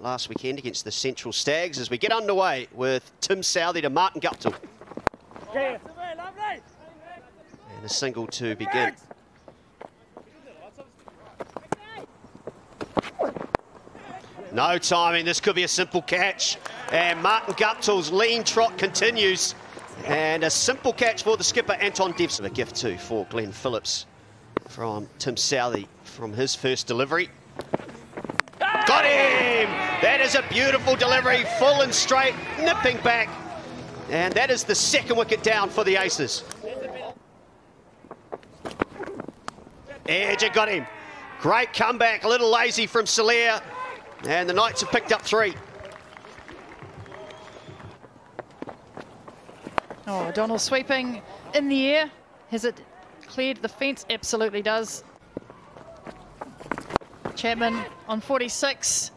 last weekend against the Central Stags as we get underway with Tim Southee to Martin Guptill. And a single to begin. No timing, this could be a simple catch. And Martin Guptill's lean trot continues. And a simple catch for the skipper, Anton Devcich. A gift too for Glenn Phillips from Tim Southee from his first delivery. That is a beautiful delivery, full and straight, nipping back. And that is the second wicket down for the Aces. Edge got him. Great comeback, a little lazy from Soler. And the Knights have picked up three. Oh, Donald sweeping in the air. Has it cleared the fence? Absolutely does. Chapman on 46.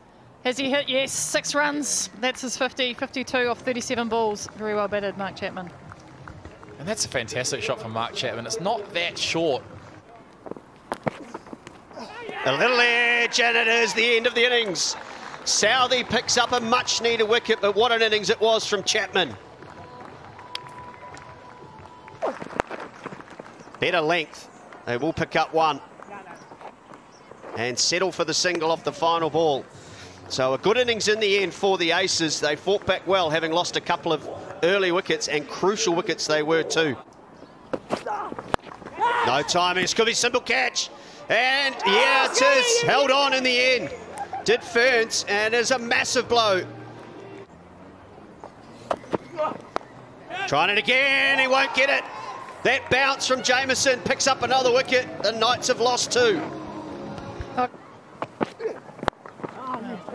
Has he hit? Yes, six runs. That's his 50, 52 off 37 balls. Very well batted, Mark Chapman. And that's a fantastic shot from Mark Chapman. It's not that short. A little edge, and it is the end of the innings. Southee picks up a much needed wicket, but what an innings it was from Chapman. Better length. They will pick up one. And settle for the single off the final ball. So a good innings in the end for the Aces. They fought back well, having lost a couple of early wickets, and crucial wickets they were too. No timing. This could be simple catch. And yeah, it is. Held on in the end. Did Ferns, and there's a massive blow. Trying it again, he won't get it. That bounce from Jamieson picks up another wicket. The Knights have lost two.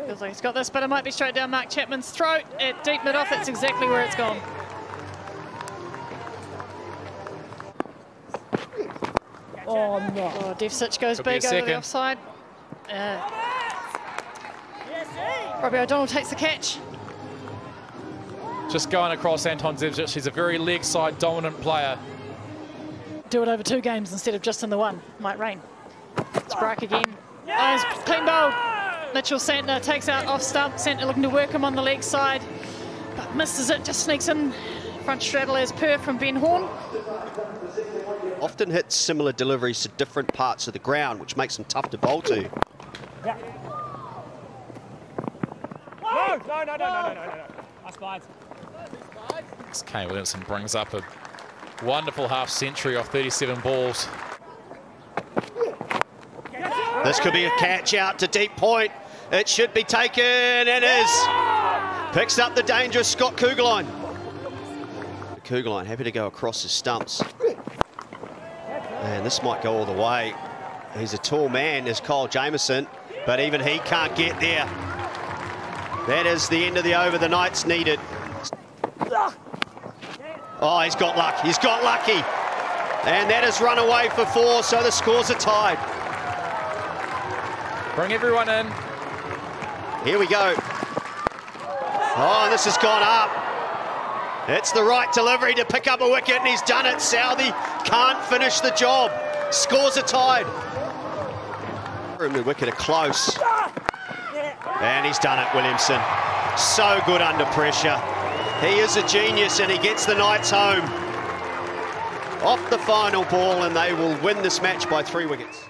Feels like he's got this, but it might be straight down Mark Chapman's throat at deep mid-off. That's exactly where it's gone. Oh, no. Oh, Devcich goes Could big over the offside. Uh, Robbie O'Donnell takes the catch. Just going across Anton Devcich. He's a very leg side dominant player. Do it over two games instead of just in the one. Might rain. Strike again. Oh, clean bowled. Mitchell Santner takes out off stump. Santner looking to work him on the leg side. But misses it, just sneaks in. Front straddle as per from Ben Horne. Often hits similar deliveries to different parts of the ground, which makes them tough to bowl to. No, no, no, no, no, no, no, no. That's fine. Kane Williamson brings up a wonderful half century off 37 balls. This could be a catch out to deep point. It should be taken, it is. Picks up the dangerous Scott Kuggeleijn. Kuggeleijn happy to go across his stumps. And this might go all the way. He's a tall man, as Kyle Jamieson, but even he can't get there. That is the end of the over the Knights needed. Oh, he's got luck. He's got lucky. And that has run away for four, so the scores are tied. Bring everyone in. Here we go. Oh, this has gone up. It's the right delivery to pick up a wicket, and he's done it. Southee can't finish the job. Scores are tied. The wicket are close. And he's done it, Williamson. So good under pressure. He is a genius, and he gets the Knights home. Off the final ball, and they will win this match by three wickets.